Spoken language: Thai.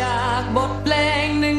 จากบทเพลงหนึ่ง